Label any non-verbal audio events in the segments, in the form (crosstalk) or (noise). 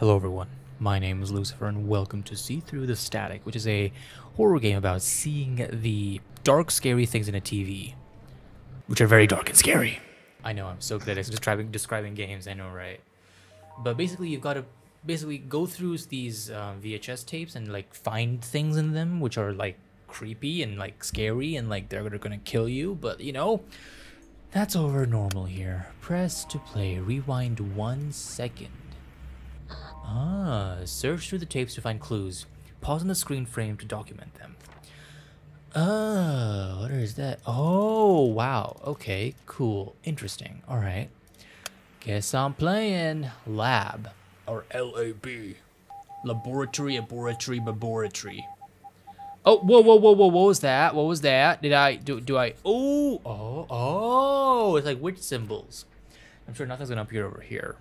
Hello everyone, my name is Lucifer and welcome to See Through the Static, which is a horror game about seeing the dark, scary things in a TV, which are very dark and scary. I know, I'm so good at describing, describing games, I know, right? But basically, you've got to basically go through these um, VHS tapes and like find things in them which are like creepy and like scary and like they're gonna kill you, but you know, that's over normal here. Press to play, rewind one second. Ah, search through the tapes to find clues. Pause on the screen frame to document them. Oh, what is that? Oh, wow. Okay, cool. Interesting. All right. Guess I'm playing Lab, or L-A-B. Laboratory, laboratory, laboratory. Oh, whoa, whoa, whoa, whoa, what was that? What was that? Did I, do, do I, oh, oh, oh, it's like witch symbols. I'm sure nothing's gonna appear over here.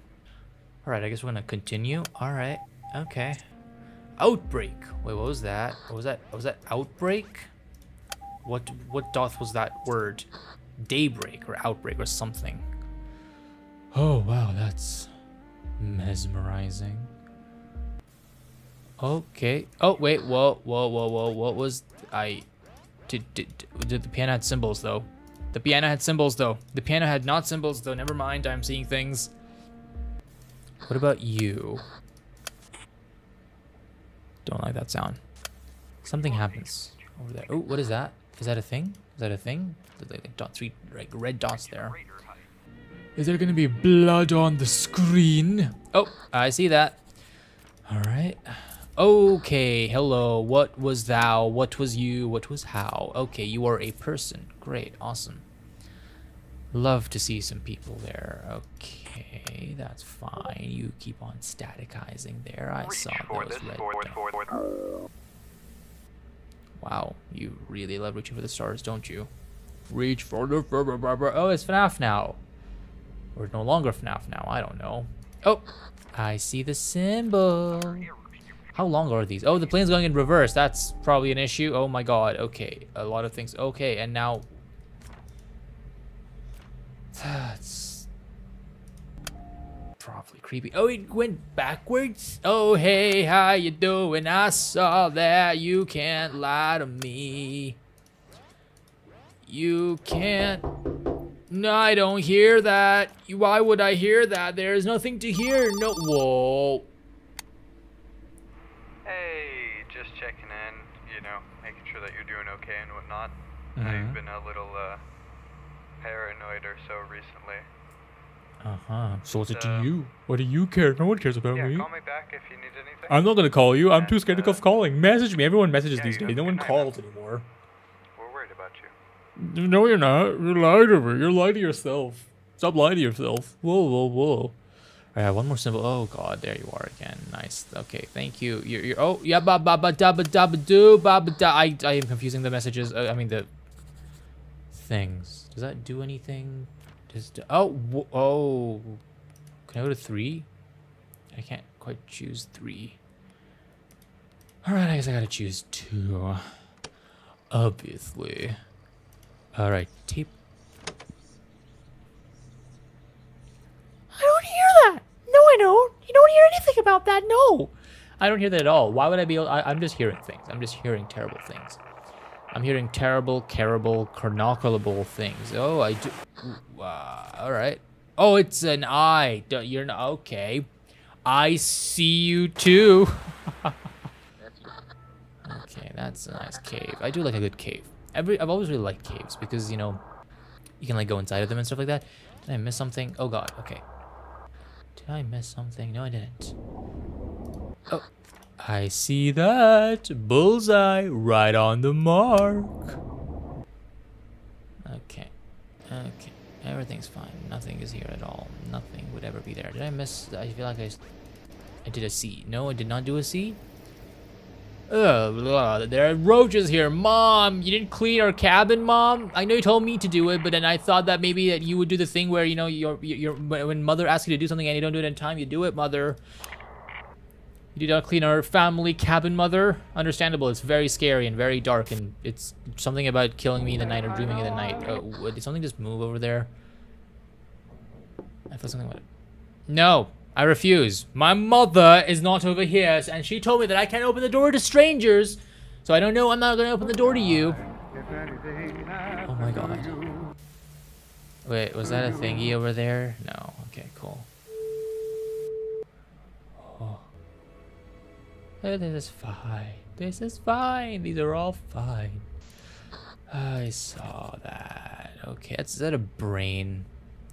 All right, I guess we're gonna continue. All right, okay. Outbreak. Wait, what was that? What was that? Was that outbreak? What what doth was that word? Daybreak or outbreak or something. Oh wow, that's mesmerizing. Okay. Oh wait, whoa, whoa, whoa, whoa. What was I? Did did did the piano had symbols though? The piano had symbols though. The piano had not symbols though. Never mind. I'm seeing things. What about you? Don't like that sound. Something happens over there. Oh, what is that? Is that a thing? Is that a thing? Like dot three like red dots there. Is there gonna be blood on the screen? Oh, I see that. All right. Okay, hello. What was thou? What was you? What was how? Okay, you are a person. Great, awesome. Love to see some people there. Okay, that's fine. You keep on staticizing there. I saw those red dots. Wow, you really love reaching for the stars, don't you? Reach for the... Oh, it's FNAF now. Or no longer FNAF now, I don't know. Oh, I see the symbol. How long are these? Oh, the plane's going in reverse. That's probably an issue. Oh my god. Okay, a lot of things. Okay, and now... That's... Probably creepy. Oh, it went backwards? Oh, hey, how you doing? I saw that. You can't lie to me. You can't... No, I don't hear that. Why would I hear that? There's nothing to hear. No. Whoa. Hey, just checking in. You know, making sure that you're doing okay and whatnot. Mhm. I've been a little uh, paranoid or so recently. Uh-huh. So what's it to you? What do you care? No one cares about yeah, me. call me back if you need anything. I'm not gonna call you. I'm too scared uh, of calling. Message me. Everyone messages yeah, these days. No one night, calls anymore. We're worried about you. No, you're not. You're lying to me. You're lying to yourself. Stop lying to yourself. Whoa, whoa, whoa. I have one more symbol. Oh god, there you are again. Nice. Okay, thank you. You're, you're oh yeah, ba ba ba da ba da ba do ba ba da. I I am confusing the messages. Uh, I mean the things. Does that do anything? Just oh oh. Can I go to three? I can't quite choose three. All right, I guess I gotta choose two. Obviously. All right, tape. I don't hear that. No, I don't. You don't hear anything about that. No, I don't hear that at all. Why would I be? Able, I, I'm just hearing things. I'm just hearing terrible things. I'm hearing terrible, terrible, chronicleable things. Oh, I do. Uh, all right. Oh, it's an eye. You're not okay. I see you too. (laughs) okay, that's a nice cave. I do like a good cave. Every I've always really liked caves because you know you can like go inside of them and stuff like that. Did I miss something? Oh god. Okay. Did I miss something? No, I didn't. Oh, I see that bullseye right on the mark. Okay. Okay. Everything's fine. Nothing is here at all. Nothing would ever be there. Did I miss? I feel like I did a C. No, I did not do a C. Ugh, blah, there are roaches here. Mom, you didn't clean our cabin, Mom. I know you told me to do it, but then I thought that maybe that you would do the thing where you know your your when mother asks you to do something and you don't do it in time, you do it, mother. You did not clean our family cabin, mother. Understandable. It's very scary and very dark, and it's something about killing me in the night or dreaming in the night. Oh, did something just move over there? I feel something went. No, I refuse. My mother is not over here, and she told me that I can't open the door to strangers. So I don't know. I'm not gonna open the door to you. Oh my god. Wait, was that a thingy over there? No. Okay, cool. This is fine. This is fine. These are all fine. I saw that. Okay, is that a brain?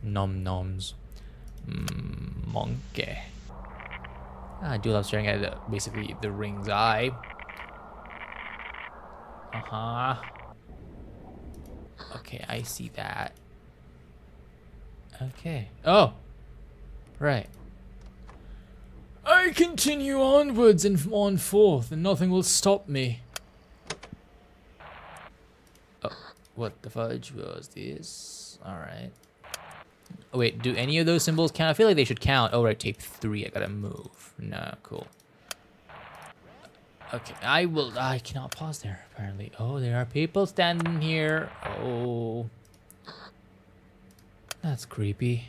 Nom noms. Mm, monkey. Ah, I do love staring at uh, basically the ring's eye. Uh-huh. Okay, I see that. Okay. Oh! Right. I continue onwards and on forth, and nothing will stop me. Oh, what the fudge was this? Alright. Oh, wait, do any of those symbols count? I feel like they should count. Oh, right, tape three. I gotta move. No, cool. Okay, I will. I cannot pause there, apparently. Oh, there are people standing here. Oh. That's creepy.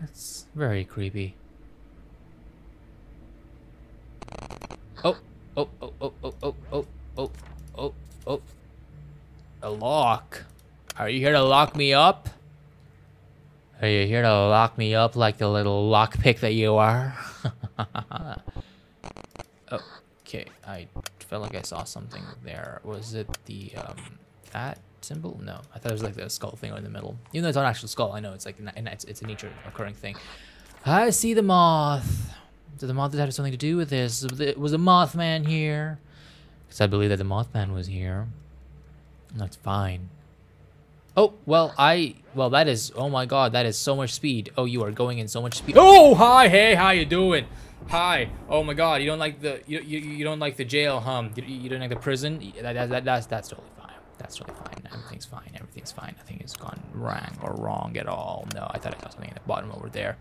That's very creepy. Oh, oh, oh, oh, oh, oh, oh, oh, oh. A lock. Are you here to lock me up? Are you here to lock me up like the little lockpick that you are? (laughs) okay, I felt like I saw something there. Was it the, um, that symbol? No, I thought it was like the skull thing in the middle. Even though it's not an actual skull, I know it's like, it's, it's a nature occurring thing. I see the moth. Did the moth have something to do with this? Was the Mothman here? Because I believe that the Mothman was here. That's fine. Oh, well, I, well, that is, oh my god, that is so much speed. Oh, you are going in so much speed. Oh, hi, hey, how you doing? Hi. Oh my god, you don't like the, you, you, you don't like the jail, huh? You, you don't like the prison? That, that, that, that's, that's totally fine. That's totally fine. Everything's fine. Everything's fine. Nothing has gone wrong or wrong at all. No, I thought I saw something at the bottom over there.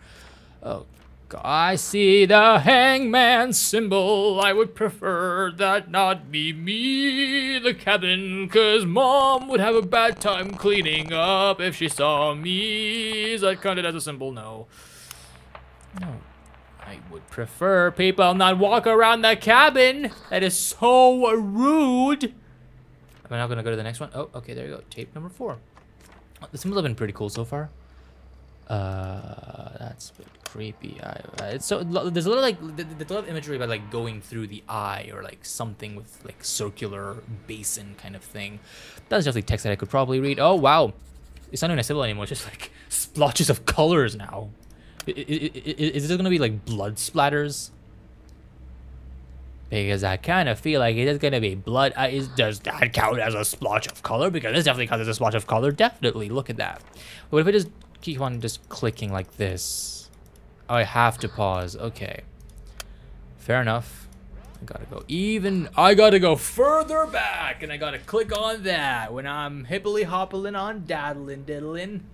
Oh, I see the hangman symbol. I would prefer that not be me, the cabin, cause mom would have a bad time cleaning up if she saw me. Is that counted as a symbol? No. No. I would prefer people not walk around the cabin. That is so rude. Am I not gonna go to the next one? Oh, okay, there you go. Tape number four. The symbols have been pretty cool so far. Uh, that's creepy. I, uh, it's so there's a lot of like there's a lot of imagery about like going through the eye or like something with like circular basin kind of thing. That's definitely text that I could probably read. Oh wow, it's not even a symbol anymore. It's just like splotches of colors now. Is, this gonna be like blood splatters? Because I kind of feel like it is gonna be blood. Is, does that count as a splotch of color? Because this definitely counts as a splotch of color. Definitely. Look at that. What if I just keep on just clicking like this. Oh, I have to pause. Okay. Fair enough. I gotta go even, I gotta go further back and I gotta click on that when I'm hippily hoppling on daddling diddling.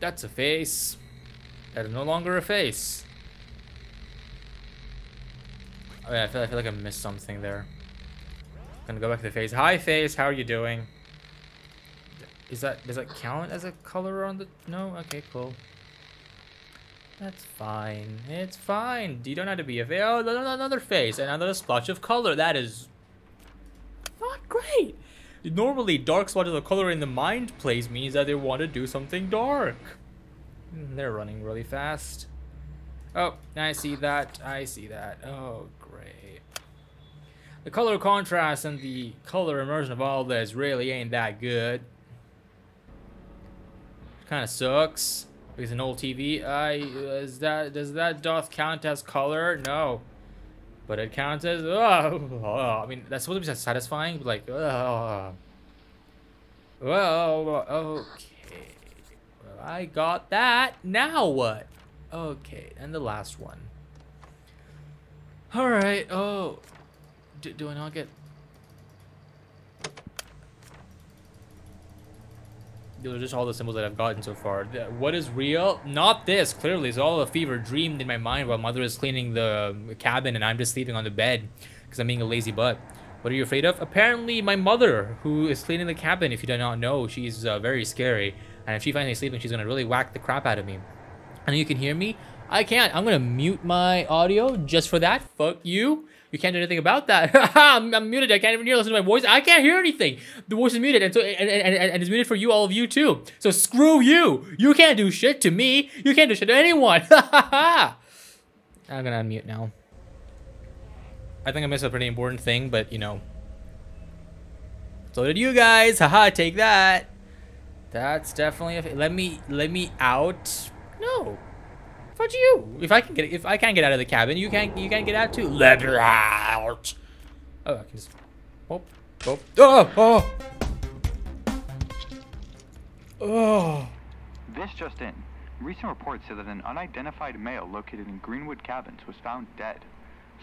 That's a face. That is no longer a face. Oh yeah, I feel, I feel like I missed something there. Gonna go back to the face. Hi face, how are you doing? Is that does that count as a color on the no? Okay, cool. That's fine. It's fine. You don't have to be a face. Oh, another face and another splotch of color. That is not great. Normally, dark splotches of color in the mind plays means that they want to do something dark. Hmm, they're running really fast. Oh, I see that. I see that. Oh, great. The color contrast and the color immersion of all this really ain't that good. Kind of sucks. Because an old TV. I is that does that doth count as color? No. But it counts as oh, (laughs) oh I mean that's supposed to be satisfying, but like oh. Well, okay. Well, I got that. Now what? Okay, and the last one. All right. Oh, do, do I not get those are just all the symbols that I've gotten so far. What is real? Not this, clearly. It's all a fever dream in my mind while mother is cleaning the cabin and I'm just sleeping on the bed because I'm being a lazy butt. What are you afraid of? Apparently my mother, who is cleaning the cabin, if you do not know, she's uh, very scary. And if she finds me sleeping, she's going to really whack the crap out of me. And you can hear me. I can't. I'm gonna mute my audio just for that. Fuck you. You can't do anything about that. (laughs) I'm, I'm, muted. I can't even hear listen to my voice. I can't hear anything. The voice is muted, and so and, and, and, and it's muted for you, all of you too. So screw you. You can't do shit to me. You can't do shit to anyone. (laughs) I'm gonna unmute now. I think I missed a pretty important thing, but you know. So did you guys. Haha, take that. That's definitely a. Let me let me out. No. Fuck you. If I can get if I can't get out of the cabin, you can't you can't get out too. Let her out. Oh, I can just. Oh, oh, oh, oh. Oh. This just in. Recent reports say that an unidentified male located in Greenwood Cabins was found dead.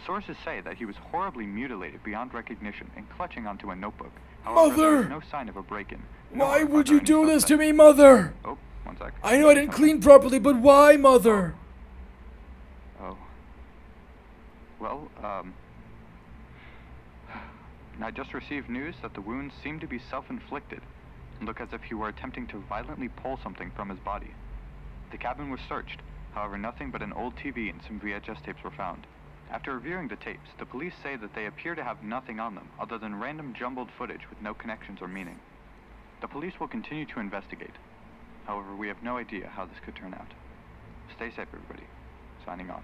Sources say that he was horribly mutilated beyond recognition and clutching onto a notebook. However, Mother! no sign of a break-in. Why would you do this to me, mother? Oh, one sec. I know I didn't clean properly, but why, mother? Oh. Well, um... I just received news that the wounds seem to be self-inflicted and look as if he were attempting to violently pull something from his body. The cabin was searched, however nothing but an old TV and some VHS tapes were found. After reviewing the tapes, the police say that they appear to have nothing on them other than random jumbled footage with no connections or meaning. The police will continue to investigate. However, we have no idea how this could turn out. Stay safe, everybody. Signing off.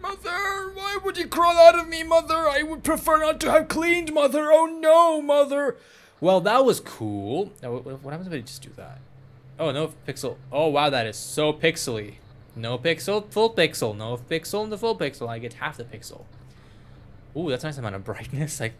Mother, why would you crawl out of me, mother? I would prefer not to have cleaned, mother. Oh no, mother. Well, that was cool. Now, what, what happens if I just do that? Oh, no pixel. Oh, wow, that is so pixely. No pixel, full pixel. No pixel, and the full pixel. I get half the pixel. Ooh, that's a nice amount of brightness. (laughs) I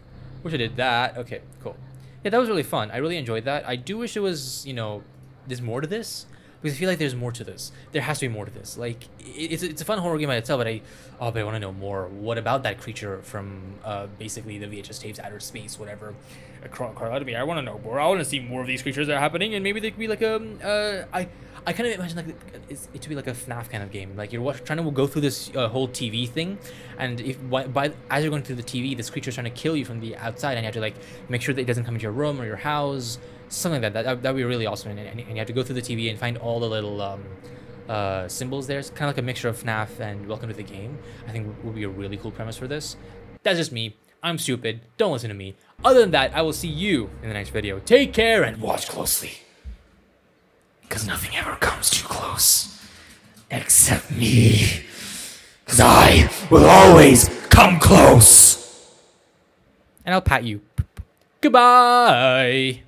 wish I did that. Okay, cool. Yeah, that was really fun. I really enjoyed that. I do wish it was, you know, there's more to this. Because I feel like there's more to this. There has to be more to this. Like, it's, it's a fun horror game by itself, but I, oh, but I want to know more. What about that creature from, uh, basically the VHS tapes, outer space, whatever? Me. I want to know more. I want to see more of these creatures that are happening, and maybe they could be like a, uh, I, I kind of imagine like it's, it to be like a FNAF kind of game. Like you're watch, trying to go through this uh, whole TV thing, and if by, by as you're going through the TV, this creature's trying to kill you from the outside, and you have to like make sure that it doesn't come into your room or your house, something like that. That that would be really awesome, and, and, and you have to go through the TV and find all the little um, uh, symbols there. It's kind of like a mixture of FNAF and Welcome to the Game. I think would be a really cool premise for this. That's just me. I'm stupid. Don't listen to me. Other than that, I will see you in the next video. Take care and watch closely. Because nothing ever comes too close. Except me. Because I will always come close. And I'll pat you. Goodbye.